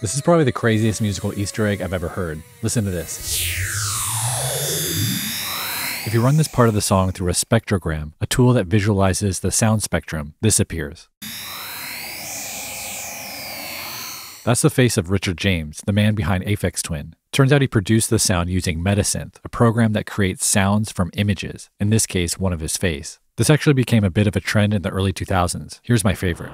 This is probably the craziest musical Easter egg I've ever heard. Listen to this. If you run this part of the song through a spectrogram, a tool that visualizes the sound spectrum, this appears. That's the face of Richard James, the man behind Aphex Twin. Turns out he produced the sound using Metasynth, a program that creates sounds from images, in this case, one of his face. This actually became a bit of a trend in the early 2000s. Here's my favorite.